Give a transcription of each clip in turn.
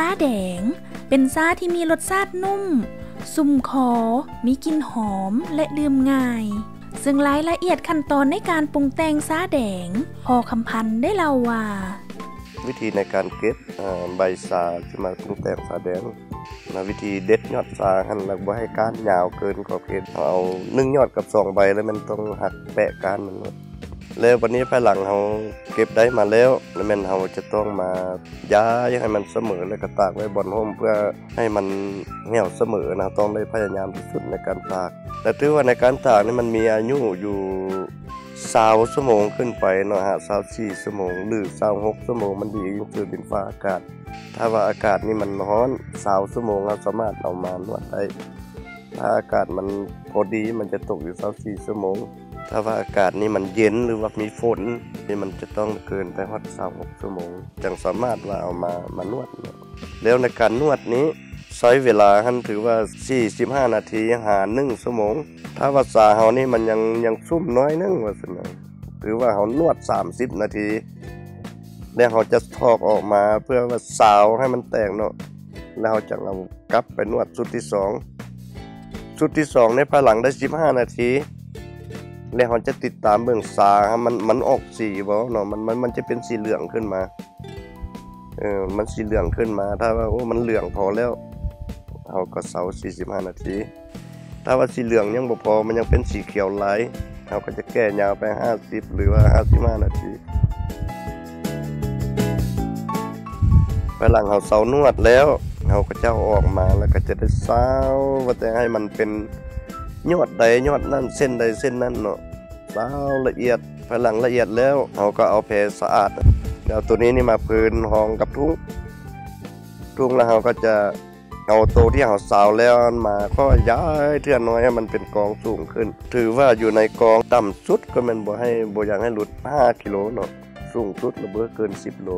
ซาแดง เป็นซาที่มีรสชาตินุ่ม ซุ่มคอ มีกลิ่นหอมและดื่มง่าย ซึ่งรายละเอียดขั้นตอนในการปรุงแต่งซาแดง พอคำพันได้เล่าว่า วิธีในการเก็บใบซาขึ้นมาปรุงแต่งซาแดงนะวิธีเด็ดยอดซาหั่นแล้วบ่ให้ก้านยาวเกินขอบเขตเอา1ยอดกับ2ใบแล้วมันต้องหักแปะก้านมัน แล้ววันนี้ภายหลังเฮาเก็บได้มาแล้วแล้วม่นเฮาจะต้องมาย้ายให้มันเสมอแล้วก็ตากไว้บนร่มเพื่อให้มันเหี่ยวเสมอนะต้องได้พยายามที่สุดในการตากแต่ถือว่าในการตากนี่มันมีอายุอยู่20ชั่วโมงขึ้นไปเนาะฮะ24ชั่วโมงหรือ26ชั่วโมงมันดียิ่งคือดินฟ้าอากาศ ถ้าว่าอากาศนี่มันร้อน20ชั่วโมงเราสามารถเอามานวดได้ถ้าอากาศมันพอดีมันจะตกอยู่24ชั่วโมง ถ้าว่าอากาศนี่มันเย็นหรือว่ามีฝนนี่มันจะต้องเกินไปฮอด26ชั่วโมงจึงสามารถว่าเอามามานวด แล้วในการนวดนี้ใช้เวลาหันถือว่า 45 นาทีหา1ชั่วโมง ถ้าว่าสาเฮานี่มันยังยังซุ่มน้อยนึงว่าซั่นนะถือว่าเฮานวด 30 นาที แล้วเฮาจะทอกออกมาเพื่อว่าสาวให้มันแตกเนาะแล้วเฮาจะเอากลับไปนวดชุดที่ 2ชุดที่2ในภายหลังได้ 15 นาที แล้วเฮาจะติดตามเบิ่งสามันมันออกสีบ่เนาะมันมันมันจะเป็นสีเหลืองขึ้นมา เออ มันสีเหลืองขึ้นมา ถ้าว่าโอ้มันเหลืองพอแล้วเฮาก็เซา45 นาที ถ้าว่าสีเหลืองยังบ่พอ มันยังเป็นสีเขียวหลเฮาก็จะแก้ยาวไป 50 หรือว่า 55 นาทีภายหลังเฮาเซานวดแล้วเฮาก็จะออกมาแล้วก็จะได้เซาว่าแต่ให้มันเป็น ยอดใดยอดนั้นเส้นใดเส้นนั้นเนาะเซาละเอียดภายหลังละเอียดแล้วเฮาก็เอาแผสะอาดแล้วตัวนี้นี่มาพื้นห้องกับทุ่งทุ่งแล้วเฮาก็จะเอาตัวที่เฮาสาวแล้วมาก็ย้ายเทื่อน้อยให้มันเป็นกองสูงขึ้น ถือว่าอยู่ในกองต่ำสุดก็ม่นบ่ให้บ่อยากให้หลุด 5 กิโลเนาะสูงสุดระเบ่เกิน 10 โล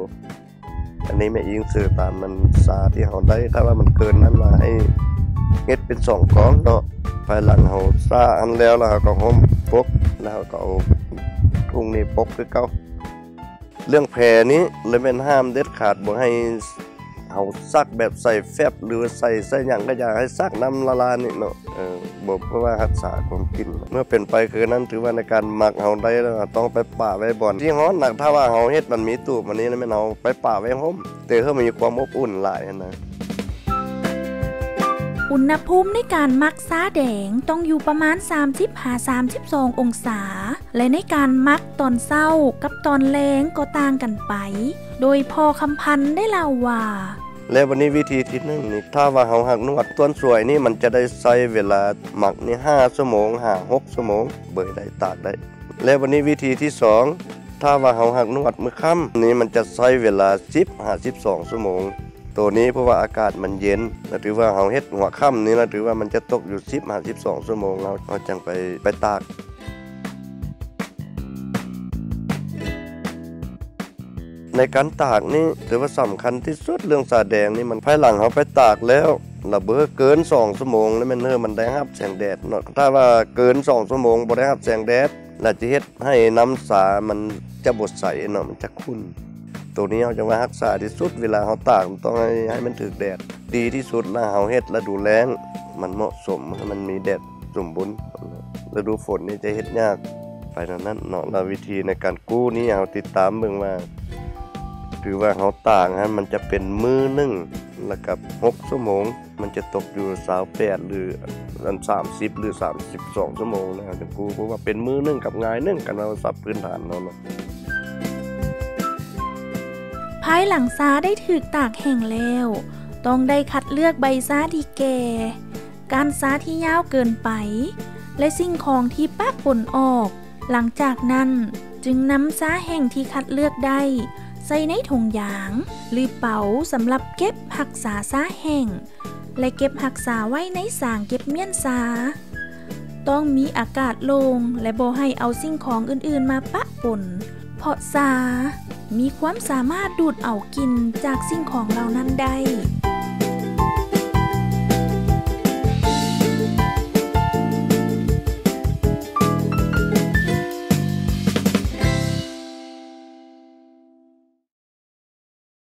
อันนี้แม่อิงซื้อตามมันซาที่เฮาได้ถ้าว่ามันเกินนั้นมาให้เฮ็ดเป็น 2 กองเนาะ ภายหลังเฮาซาอันแล้วแล้วก็ห่มปกแล้วก็เอาทุ่งนี้ปกคือเก่าเรื่องแผลนี้เลยแม่นห้ามเด็ดขาดบ่ให้เฮาซักแบบใส่แฟบหรือใส่ใส่หยังก็อย่าให้ซักน้ำละลายนี่เนาะเออบ่เพราะว่ารักษาความกิน เมื่อเป็นไปคือนั้นถือว่าในการหมักเฮาได้แล้วต้องไปป่าไว้บ่อนที่ร้อนหนักถ้าว่าเฮาเฮ็ดมันมีตู้มันนี้แม่เฮาไปป่าไว้ห่มแต่เฮามีความอบอุ่นหลายนะ อุณหภูมิในการมักซาแดงต้องอยู่ประมาณ 30-32 องศา และในการมักตอนเศร้ากับตอนแรงก็ต่างกันไป โดยพอคำพันได้เล่าว่าแล้ววันนี้วิธีที่1นี่ถ้าว่าเฮาหักนวดต้นสวยนี่มันจะได้ใช้เวลาหมักนี่5ชั่วโมง5 6ชั่วโมงเบยได้ตากได้ แล้ววันนี้วิธีที่2ถ้าว่าเฮาหักนวดมือค่ำนี่มันจะใช้เวลา10 52ชั่วโมง ตัวนี้เพราะว่าอากาศมันเย็นแล้วถือว่าเฮาเฮ็ดหัวค่ำนี่แล้วถือว่ามันจะตกอยู่10 52ชั่วโมงเราเราจังไปไปตากในการตากนี่ถือว่าสำคัญที่สุดเรื่องสาแดงนี่มันภายหลังเฮาไปตากแล้วระเบ้อเกิน2ชั่วโมงแล้วม่นเฮอมันได้รับแสงแดดเนาะถ้าว่าเกิน2ชั่วโมงบ่ได้รับแสงแดดน่าจะเฮ็ดให้น้ำสามันจะบดใสเนาะมันจะขุ่น ตัวนี้เฮาจะว่ารักษาที่สุดเวลาเฮาตากมันต้องให้ให้มันถึกแดด ดีที่สุดแล้วเฮาเฮ็ดฤดูแล้ง มันเหมาะสมให้มันมีแดดสมบูรณ์ฤดูฝนนี่จะเฮ็ดยากไปนั้นนั้นเนาะแล้ววิธีในการกู้นี่เฮาติดตามเบิ่งว่าคือว่าเขาต่างฮะมันจะเป็นมือนึ่งแล้วกับ6ชั่วโมง มันจะตกอยู่28หรืออัน30หรือ32ชั่วโมงนะครับจังกูเพราะว่าเป็นมือนึ่งกับงายนึ่งกันเราสับพื้นฐานเนาะายหลังซาได้ถึกตากแห้งแล้ว ต้องได้คัดเลือกใบซาที่แก่ การซาที่ยาวเกินไป และสิ่งของที่ปะปนออก หลังจากนั้นจึงนำซาแห้งที่คัดเลือกได้ ใส่ในถุงยาง หรือเป๋าสำหรับเก็บหักษาซาแห้งและเก็บหักษาไว้ในสางเก็บเมี่ยนซาต้องมีอากาศโลงและโบให้เอาสิ่งของอื่นๆมาปะปนเพราะซา มีความสามารถดูดเอากินจากสิ่งของเหล่านั้นได้